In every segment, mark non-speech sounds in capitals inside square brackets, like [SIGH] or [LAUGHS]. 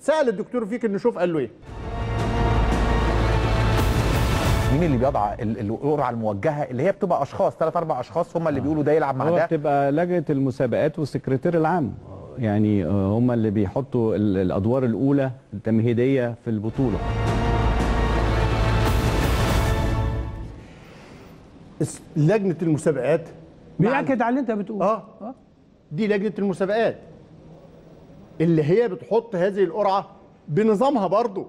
سأل الدكتور فيك نشوف قال له إيه. مين اللي بيضع ال- القرعة الموجهة؟ اللي هي بتبقى أشخاص ثلاث أربع أشخاص هم اللي بيقولوا ده يلعب مع ده؟ بتبقى لجنة المسابقات والسكرتير العام. يعني آه، هم اللي بيحطوا ال- الأدوار الأولى التمهيدية في البطولة. لجنة المسابقات. مع- بيأكد على اللي أنت بتقوله. آه. دي لجنة المسابقات. اللي هي بتحط هذه القرعة بنظامها برضو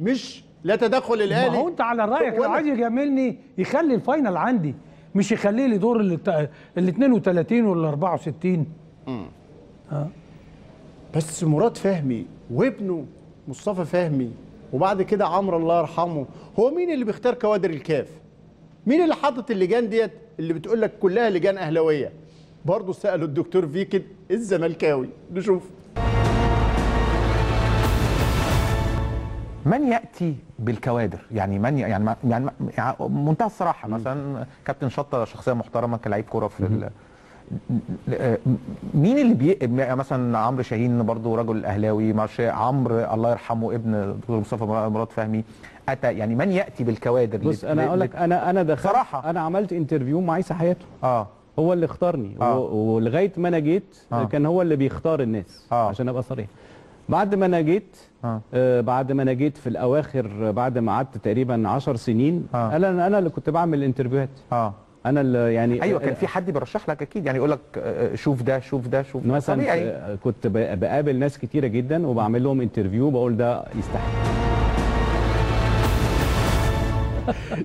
مش لا تدخل ما الاهلي هو انت على رأيك لو عايز يجاملني يخلي الفاينل عندي مش يخليه لي دور ال ال 32 ولا 64 بس مراد فهمي وابنه مصطفى فهمي وبعد كده عمرو الله يرحمه هو مين اللي بيختار كوادر الكاف؟ مين اللي حاطط اللجان ديت اللي بتقول لك كلها لجان أهلاوية؟ برضه سألوا الدكتور فيكن الزملكاوي نشوف. من يأتي بالكوادر يعني من يعني يعني يعني منتهى الصراحة مثلا كابتن شطة شخصية محترمة كلاعب كورة في ال- مين اللي بي مثلا عمرو شاهين برضو رجل أهلاوي عمرو الله يرحمه ابن دكتور مصطفى مراد فهمي أتى يعني من يأتي بالكوادر بص لت- أنا أقول لك أنا أنا دخلت صراحة. أنا عملت interview مع عيسى حياته آه هو اللي اختارني آه. و- ولغاية ما أنا جيت آه. كان هو اللي بيختار الناس آه. عشان أبقى صريح بعد ما أنا جيت آه. آه بعد ما أنا جيت في الأواخر بعد ما قعدت تقريبا 10 سنين آه. أنا أنا اللي كنت بعمل ال interview هات آه أنا اللي يعني أيوه كان في حد بيرشح لك أكيد يعني يقول لك آه، شوف ده شوف ده شوف ده. مثلا طبيعي آه، كنت بقابل ناس كتيرة جدا وبعمل لهم interview بقول ده يستحق [LAUGHS]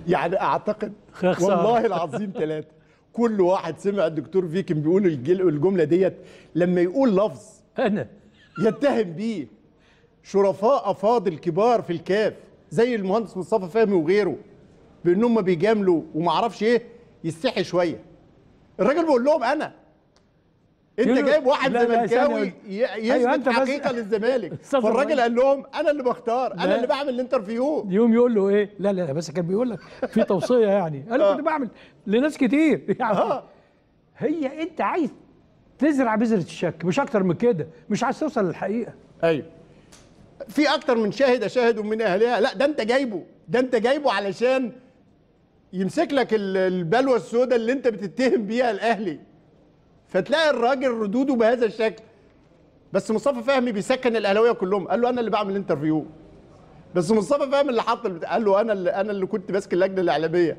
يعني أعتقد خسارة. والله العظيم ثلاثة كل واحد سمع الدكتور فيكن بيقول الجل- الجملة ديت لما يقول لفظ أنا يتهم بيه شرفاء افاضل كبار في الكاف زي المهندس مصطفى فهمي وغيره بان هم بيجاملوا وما أعرفش إيه يستحي شوية. الراجل بيقول لهم أنا. أنت جايب واحد زملكاوي أيوة، يثبت بس- حقيقة للزمالك. [LAUGHS] فالراجل. قال لهم أنا اللي بختار أنا. اللي بعمل الانترفيو. يوم يقول له إيه؟ لا لا لا، بس كان بيقول لك في توصية يعني. أنا كنت بعمل لناس كتير. [LAUGHS] يعني آه. هي أنت عايز تزرع بذرة الشك مش أكتر من كده مش عايز توصل للحقيقة. أيوه. في أكتر من شاهد أشاهد من أهلها. لا ده أنت جايبه ده أنت جايبه علشان يمسك لك ال- البلوه السوداء اللي أنت بتتهم بيها الاهلي فتلاقي الراجل ردوده بهذا الشكل. بس مصطفى فهمي بيسكن الأهلاوية كلهم. قال له أنا اللي بعمل الانترفيو بس مصطفى فهمي اللي حط. قال له أنا اللي أنا اللي كنت ماسك اللجنة الإعلامية.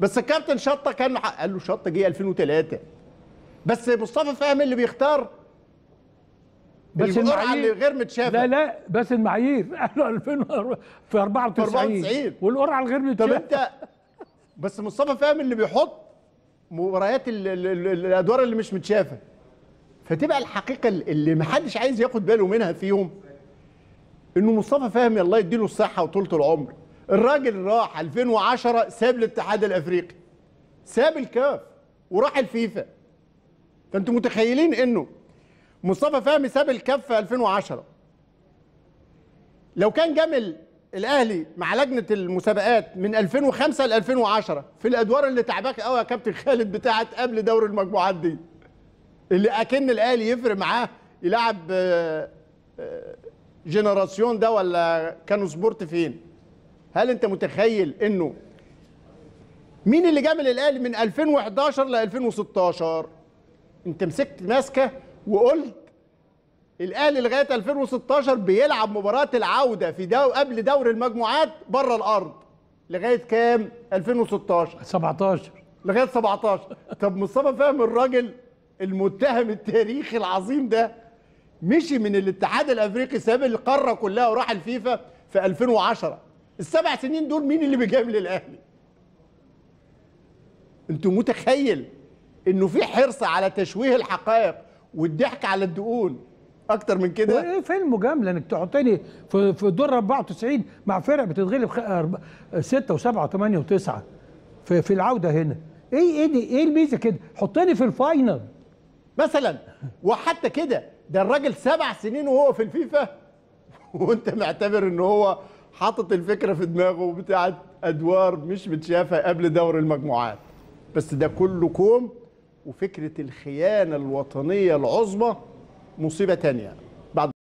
بس الكابتن شطة كان قال له شطة جه 2003 بس مصطفى فهمي اللي بيختار بس القرعه اللي المعايير. غير متشافه لا لا بس المعايير. [LAUGHS] قالوا 2000 في 94 94. والقرعة الغير طب متشافه انت بس مصطفى فاهم اللي بيحط مباريات ال- ال- ال- الأدوار اللي مش متشافة. فتبقى الحقيقة اللي محدش عايز ياخد باله منها فيهم إنه مصطفى فهمي الله يديله الصحة وطولة العمر. الراجل راح 2010 ساب الاتحاد الأفريقي. ساب الكاف وراح الفيفا. فانتوا متخيلين انه مصطفى فهمي ساب الكاف في 2010 لو كان جمل الأهلي مع لجنة المسابقات من 2005 ل 2010 في الأدوار اللي تعباك قوي يا كابتن خالد بتاعت قبل دور المجموعات دي اللي أكن الأهلي يفرق معاه يلعب آه، آه، Génération ده ولا Cano Sport فين؟ هل انت متخيل انه مين اللي جمل الأهلي من 2011 ل 2016 انت مسكت ماسكة وقلت الأهلي لغاية 2016 بيلعب مباراة العودة في دو قبل دور المجموعات بره الأرض. لغاية كام؟ 2016 17 لغاية 17 طب مصطفى فاهم الراجل المتهم التاريخي العظيم ده مشي من الاتحاد الأفريقي ساب القارة كلها وراح الفيفا في 2010 السبع سنين دول مين اللي بيجامل الأهلي؟ أنتوا متخيل؟ انه في حرص على تشويه الحقائق والضحك على الدقون. أكتر من كده؟ وايه فين المجامله انك تحطني في في دور 94 مع فرق بتتغلب 6 و7 و8 و9 في في العودة هنا. إيه إيه دي إيه الميزة كده؟ حطني في ال final. مثلا وحتى كده ده الراجل سبع سنين وهو في الفيفا. [LAUGHS] وأنت معتبر إن هو حاطط الفكرة في دماغه بتاعت أدوار مش متشافة قبل دور المجموعات. بس ده كله كوم وفكرة الخيانة الوطنية العظمى مصيبة تانية.